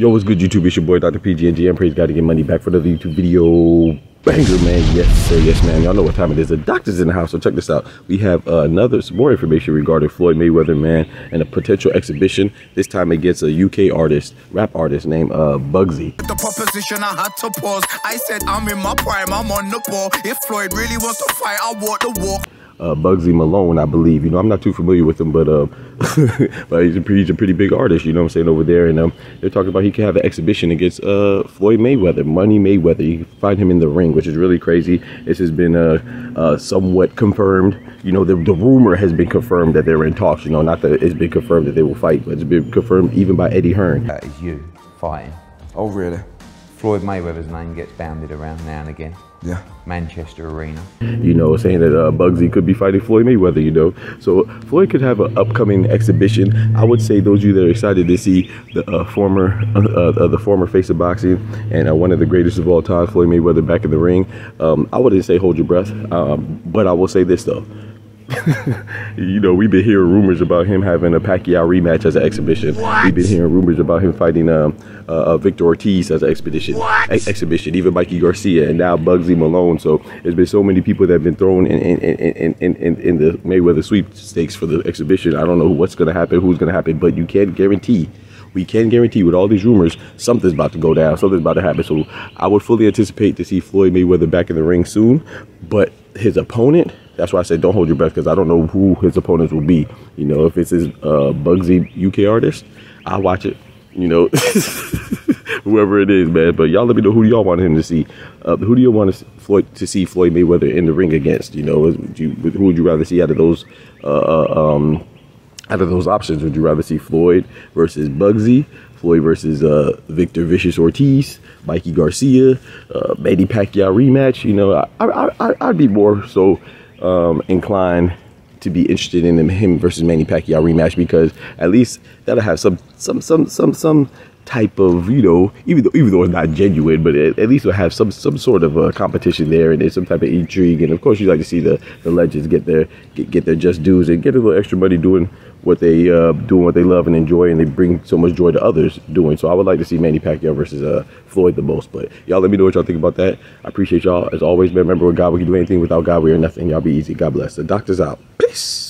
Yo, what's good, YouTube? It's your boy, Dr. PG&G. I'm praise God to get money back for another YouTube video. Banger, man. Yes, sir. Yes, man. Y'all know what time it is. The doctor's in the house, so check this out. We have uh, another, some more information regarding Floyd Mayweather, man, and a potential exhibition. This time against a UK artist, rap artist named uh, Bugzy. The proposition I had to pause. I said I'm in my prime, I'm on the ball. If Floyd really wants to fight, I the uh, Bugzy Malone, I believe. You know, I'm not too familiar with him, but uh, but he's a, pretty, he's a pretty big artist. You know what I'm saying over there, and um, they're talking about he can have an exhibition against uh, Floyd Mayweather, Money Mayweather. You can find him in the ring, which is really crazy. This has been uh, uh, somewhat confirmed. You know, the, the rumor has been confirmed that they're in talks. You know, not that it's been confirmed that they will fight, but it's been confirmed even by Eddie Hearn. That is you fighting. Oh, really? Floyd Mayweather's name gets bounded around now and again. Yeah. Manchester Arena. You know, saying that uh, Bugzy could be fighting Floyd Mayweather, you know. So Floyd could have an upcoming exhibition. I would say those of you that are excited to see the uh, former uh, uh the former face of boxing and uh, one of the greatest of all time, Floyd Mayweather, back in the ring. Um, I wouldn't say hold your breath, um, but I will say this though. You know, we've been hearing rumors about him having a Pacquiao rematch as an exhibition. What? We've been hearing rumors about him fighting um, uh, uh, Victor Ortiz as an expedition, ex- exhibition, even Mikey Garcia, and now Bugzy Malone. So there's been so many people that have been thrown in in, in, in, in, in the Mayweather sweepstakes for the exhibition. I don't know what's going to happen, who's going to happen, but you can't guarantee we can guarantee with all these rumors, something's about to go down, something's about to happen. So I would fully anticipate to see Floyd Mayweather back in the ring soon. But his opponent, that's why I said don't hold your breath because I don't know who his opponents will be. You know, if it's his uh, Bugzy UK artist, I'll watch it. You know, whoever it is, man. But y'all let me know who y'all want him to see. Uh, who do you want to, Floyd, to see Floyd Mayweather in the ring against? You know, you, who would you rather see out of those? Uh, uh, um, out of those options, would you rather see Floyd versus Bugzy, Floyd versus uh, Victor Vicious Ortiz, Mikey Garcia, uh, Manny Pacquiao rematch? You know, I, I, I, I'd be more so um, inclined to be interested in him versus Manny Pacquiao rematch because at least that'll have some some some some some type of you know even though even though it's not genuine but at, at least we'll have some some sort of a competition there and there's some type of intrigue and of course you like to see the the legends get their get, get their just dues and get a little extra money doing what they uh, doing what they love and enjoy, and they bring so much joy to others doing. So I would like to see Manny Pacquiao versus uh, Floyd the most. But y'all, let me know what y'all think about that. I appreciate y'all as always. Remember, with God we can do anything. Without God, we are nothing. Y'all be easy. God bless. The doctor's out. Peace.